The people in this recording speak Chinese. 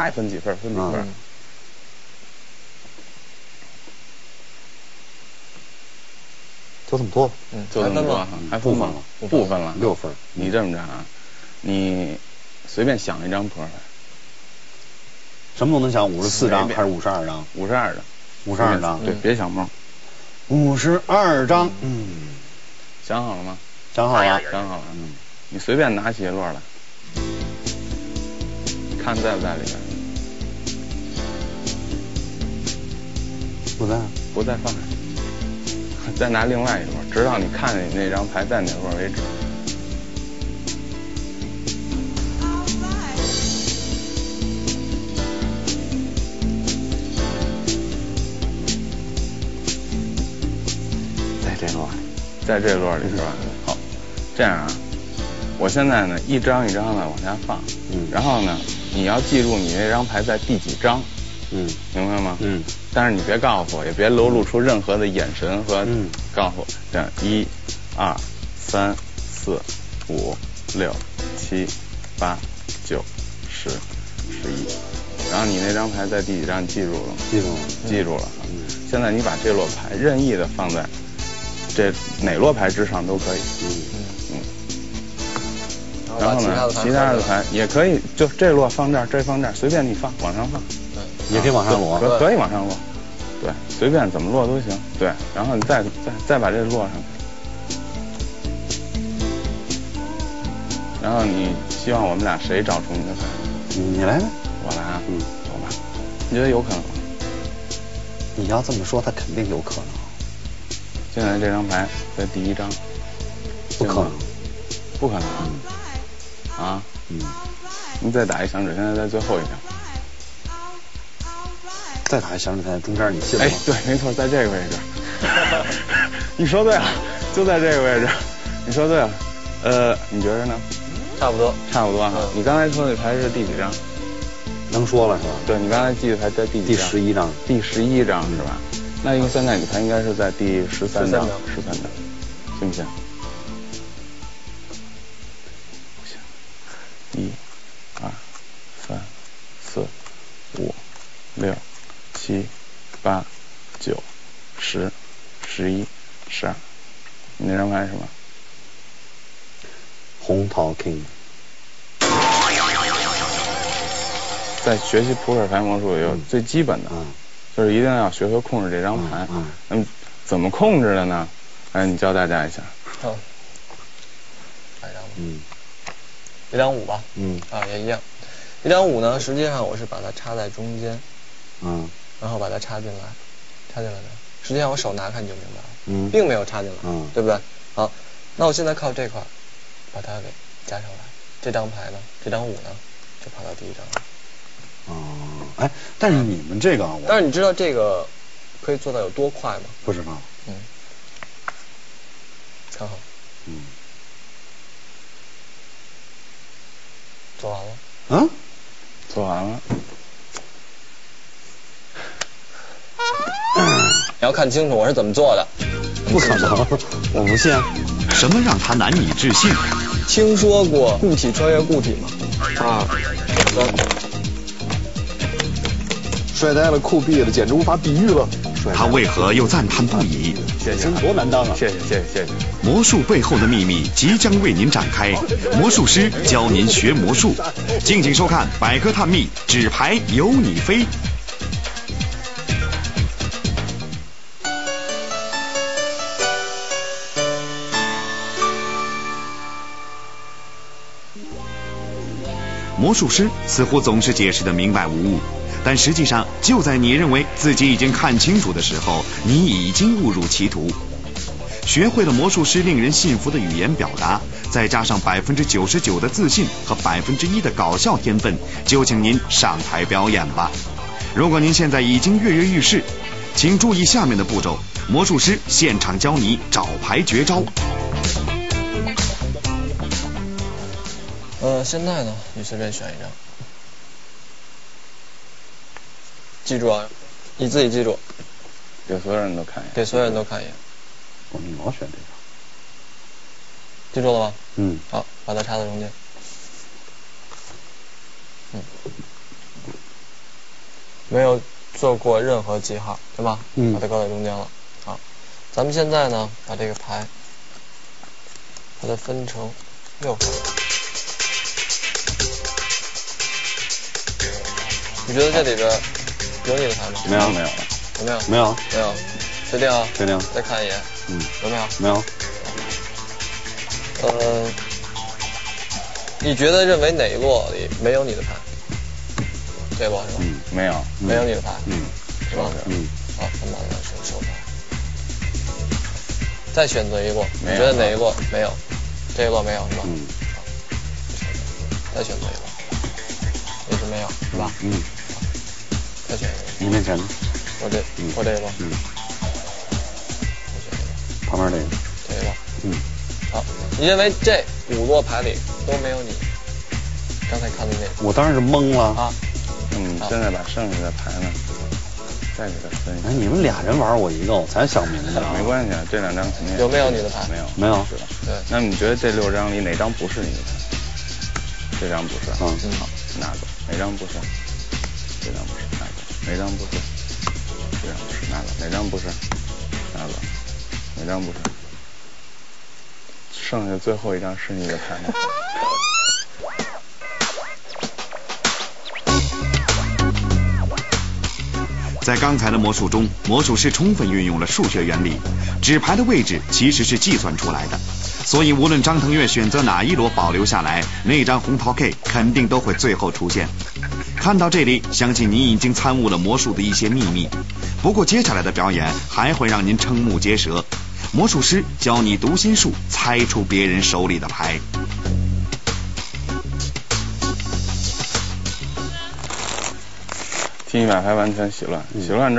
爱分几份分几份。就这么多，嗯，就这么多，还不分了，不分了，六分。你这么着啊，你随便想一张扑克牌，什么都能想，五十四张还是五十二张？五十二张，五十二张，对，别想梦。五十二张，嗯，想好了吗？想好了，想好了。嗯，你随便拿起一摞来，看在不在里面？不在，不在放下。再拿另外一摞，直到你看见你那张牌在哪摞为止。在这摞，在这摞里是吧？好，这样啊，我现在呢一张一张的往下放，嗯，然后呢你要记住你那张牌在第几张，嗯，明白吗？嗯。但是你别告诉我，也别流露出任何的眼神和告诉我，这样一、二、三、四、五、六、七、八、九、十、十一，然后你那张牌在第几张？你记住了吗？记住了，记住了。现在你把这摞牌任意的放在这哪摞牌之上都可以。嗯嗯。然后呢，其他的牌也可以，就这摞放这儿，这放这儿，随便你放，往上放。也可以往上摞，可可以往上摞。对，随便怎么落都行。对，然后你再再再把这落上去。然后你希望我们俩谁找出你的牌？你来呗。我来啊。嗯，好吧。你觉得有可能吗？你要这么说，他肯定有可能。现在这张牌在第一张。不可能。不可能。啊？嗯。你再打一响指，现在在最后一张。再打一响指在中间，你信吗？哎，对，没错，在这个位置。你说对了，就在这个位置。你说对了，呃，你觉得呢？差不多，差不多哈。你刚才说那牌是第几张？能说了是吧？对，你刚才记的牌在第几张？第十一张。第十一张是吧？那应现在你牌应该是在第十三张，十三张，行不行？不行。一、二、三、四、五、六。七、八、九、十、十一、十二，什么？红桃 king。在学习扑克牌魔术有最基本的，就是一定要学会控制这张牌。嗯，怎么控制的呢？哎，你教大家一下。好。来张。嗯。一张五吧。嗯。啊，也一样。一张五呢，实际上我是把它插在中间。嗯。然后把它插进来，插进来的？实际上我手拿开你就明白了，嗯，并没有插进来，嗯，对不对？好，那我现在靠这块把它给加上来，这张牌呢，这张五呢，就跑到第一张了。哦，哎，但是你们这个，但是你知道这个可以做到有多快吗？不知道。嗯。看好。嗯。做完了。嗯？做完了。你要看清楚我是怎么做的，不可能，我不信。什么让他难以置信？听说过固体穿越固体吗？啊，三，帅呆了，酷毙了，简直无法比喻了。他为何又赞叹不已？谢谢，多难当啊！谢谢谢谢谢谢。魔术背后的秘密即将为您展开，魔术师教您学魔术，敬请收看《百科探秘》，纸牌由你飞。魔术师似乎总是解释的明白无误，但实际上就在你认为自己已经看清楚的时候，你已经误入歧途。学会了魔术师令人信服的语言表达，再加上百分之九十九的自信和百分之一的搞笑天分，就请您上台表演吧。如果您现在已经跃跃欲试，请注意下面的步骤：魔术师现场教你找牌绝招。呃，现在呢，你随便选一张，记住啊，你自己记住，给所有人都看一眼，给所有人都看一眼。我们老选这个，记住了吗？嗯。好，把它插在中间。嗯。没有做过任何记号，对吧？嗯。把它搁在中间了。好，咱们现在呢，把这个牌，把它分成六份。你觉得这里边有你的牌吗？没有，没有。有没有？没有，没有。确定啊？确定。再看一眼。嗯。有没有？没有。呃，你觉得认为哪一摞里没有你的牌？这摞是吧？嗯，没有，没有你的牌。嗯，是吧？嗯。好，咱把它收收牌。再选择一摞，你觉得哪一摞没有？这一摞没有是吧？嗯。再选择一摞，也是没有是吧？嗯。再选一个。你面前的。我这，我这一摞。嗯。旁边这个。这一摞。嗯。好，你认为这五摞牌里都没有你刚才看的那？我当然是懵了啊！嗯，现在把剩下的牌呢，再给他分。哎，你们俩人玩我一个，我才想明白。没关系啊，这两张肯定有没有你的牌？没有，没有。是吧？对。那你觉得这六张里哪张不是你的牌？这张不是。嗯。好，拿走。哪张不是？这张不是。哪张不是？这张是，拿走。哪张不是？拿走。哪张不是？剩下最后一张是你的牌？在刚才的魔术中，魔术师充分运用了数学原理，纸牌的位置其实是计算出来的，所以无论张腾岳选择哪一摞保留下来，那张红桃 K 肯定都会最后出现。看到这里，相信您已经参悟了魔术的一些秘密。不过接下来的表演还会让您瞠目结舌。魔术师教你读心术，猜出别人手里的牌。听一把牌完全洗乱，洗乱之后。